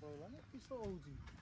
bro. Like, that bitch so OG.